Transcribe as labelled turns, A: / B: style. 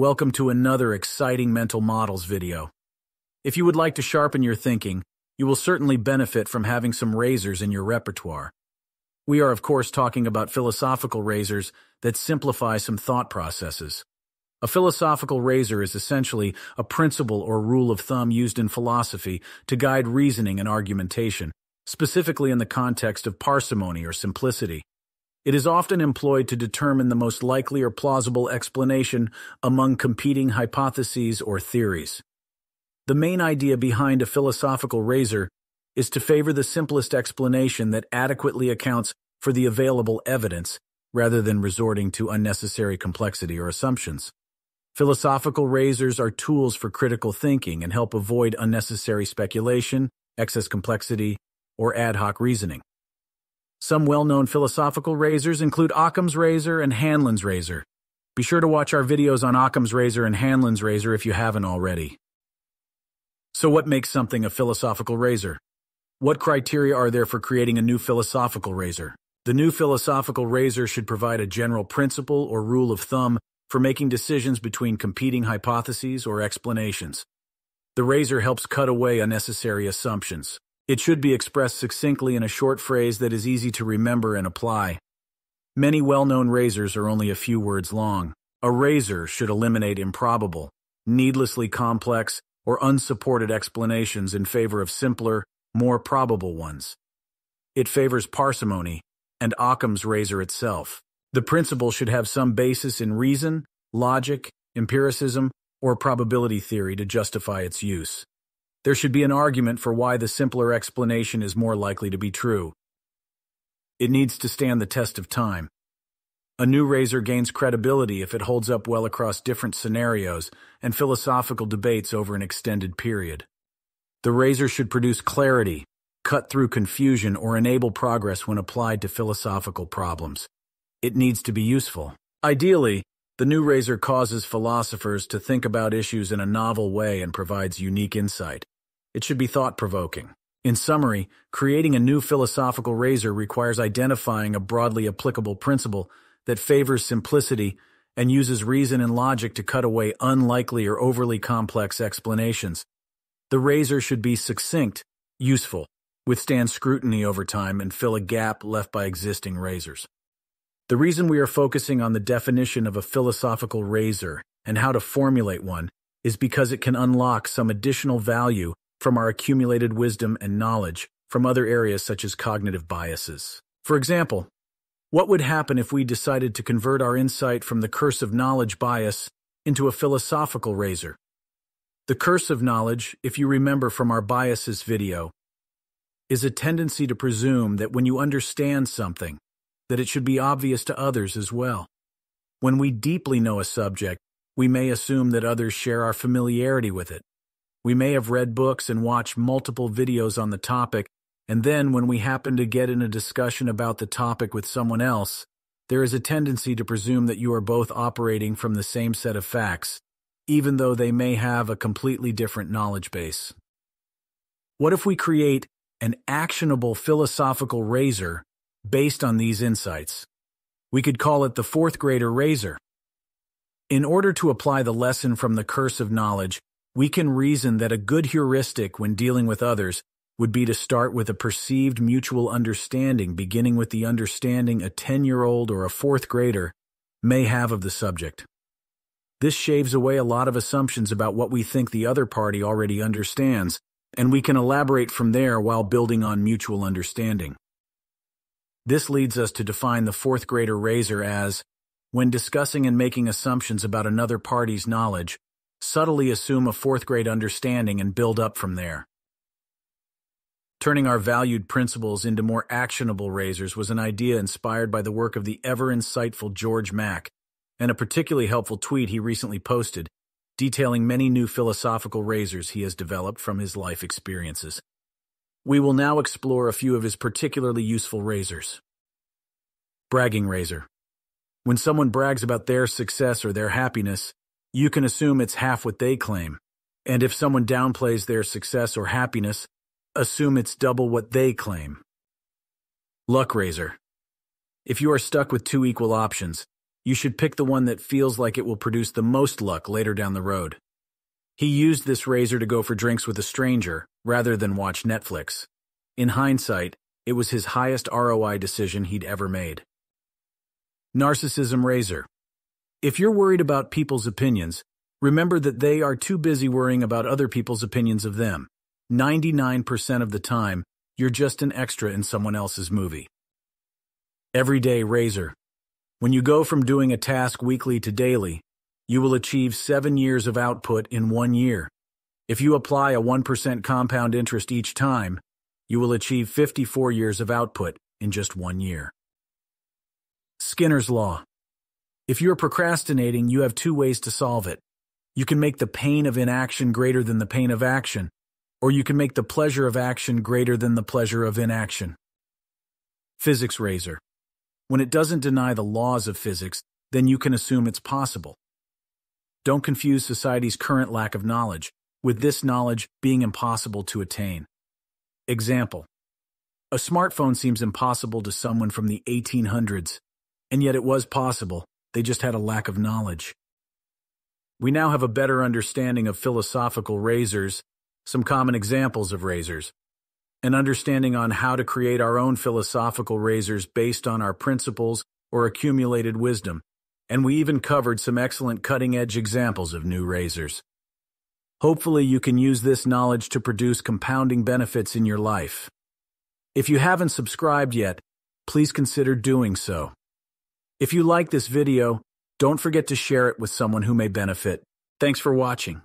A: Welcome to another exciting mental models video. If you would like to sharpen your thinking, you will certainly benefit from having some razors in your repertoire. We are of course talking about philosophical razors that simplify some thought processes. A philosophical razor is essentially a principle or rule of thumb used in philosophy to guide reasoning and argumentation, specifically in the context of parsimony or simplicity. It is often employed to determine the most likely or plausible explanation among competing hypotheses or theories. The main idea behind a philosophical razor is to favor the simplest explanation that adequately accounts for the available evidence rather than resorting to unnecessary complexity or assumptions. Philosophical razors are tools for critical thinking and help avoid unnecessary speculation, excess complexity, or ad hoc reasoning. Some well-known philosophical razors include Occam's razor and Hanlon's razor. Be sure to watch our videos on Occam's razor and Hanlon's razor if you haven't already. So what makes something a philosophical razor? What criteria are there for creating a new philosophical razor? The new philosophical razor should provide a general principle or rule of thumb for making decisions between competing hypotheses or explanations. The razor helps cut away unnecessary assumptions. It should be expressed succinctly in a short phrase that is easy to remember and apply. Many well-known razors are only a few words long. A razor should eliminate improbable, needlessly complex, or unsupported explanations in favor of simpler, more probable ones. It favors parsimony and Occam's razor itself. The principle should have some basis in reason, logic, empiricism, or probability theory to justify its use. There should be an argument for why the simpler explanation is more likely to be true. It needs to stand the test of time. A new razor gains credibility if it holds up well across different scenarios and philosophical debates over an extended period. The razor should produce clarity, cut through confusion, or enable progress when applied to philosophical problems. It needs to be useful. Ideally, the new razor causes philosophers to think about issues in a novel way and provides unique insight. It should be thought-provoking. In summary, creating a new philosophical razor requires identifying a broadly applicable principle that favors simplicity and uses reason and logic to cut away unlikely or overly complex explanations. The razor should be succinct, useful, withstand scrutiny over time, and fill a gap left by existing razors. The reason we are focusing on the definition of a philosophical razor and how to formulate one is because it can unlock some additional value from our accumulated wisdom and knowledge from other areas such as cognitive biases. For example, what would happen if we decided to convert our insight from the curse of knowledge bias into a philosophical razor? The curse of knowledge, if you remember from our biases video, is a tendency to presume that when you understand something, that it should be obvious to others as well. When we deeply know a subject, we may assume that others share our familiarity with it, we may have read books and watched multiple videos on the topic, and then when we happen to get in a discussion about the topic with someone else, there is a tendency to presume that you are both operating from the same set of facts, even though they may have a completely different knowledge base. What if we create an actionable philosophical razor based on these insights? We could call it the fourth grader razor. In order to apply the lesson from the curse of knowledge, we can reason that a good heuristic when dealing with others would be to start with a perceived mutual understanding, beginning with the understanding a 10-year-old or a fourth grader may have of the subject. This shaves away a lot of assumptions about what we think the other party already understands, and we can elaborate from there while building on mutual understanding. This leads us to define the fourth grader razor as, when discussing and making assumptions about another party's knowledge, subtly assume a fourth grade understanding and build up from there. Turning our valued principles into more actionable razors was an idea inspired by the work of the ever insightful George Mack and a particularly helpful tweet he recently posted detailing many new philosophical razors he has developed from his life experiences. We will now explore a few of his particularly useful razors. Bragging razor. When someone brags about their success or their happiness, you can assume it's half what they claim. And if someone downplays their success or happiness, assume it's double what they claim. Luck Razor. If you are stuck with two equal options, you should pick the one that feels like it will produce the most luck later down the road. He used this razor to go for drinks with a stranger, rather than watch Netflix. In hindsight, it was his highest ROI decision he'd ever made. Narcissism Razor If you're worried about people's opinions, remember that they are too busy worrying about other people's opinions of them. 99% of the time, you're just an extra in someone else's movie. Everyday Razor When you go from doing a task weekly to daily, you will achieve seven years of output in one year. If you apply a 1% compound interest each time, you will achieve 54 years of output in just one year. Skinner's Law If you're procrastinating, you have two ways to solve it. You can make the pain of inaction greater than the pain of action, or you can make the pleasure of action greater than the pleasure of inaction. Physics Razor When it doesn't deny the laws of physics, then you can assume it's possible. Don't confuse society's current lack of knowledge with this knowledge being impossible to attain. Example. A smartphone seems impossible to someone from the 1800s, and yet it was possible, they just had a lack of knowledge. We now have a better understanding of philosophical razors, some common examples of razors, an understanding on how to create our own philosophical razors based on our principles or accumulated wisdom, and we even covered some excellent cutting-edge examples of new razors. Hopefully you can use this knowledge to produce compounding benefits in your life. If you haven't subscribed yet, please consider doing so. If you like this video, don't forget to share it with someone who may benefit. Thanks for watching.